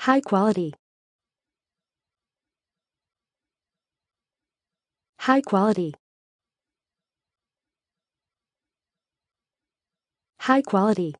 High quality. High quality. High quality.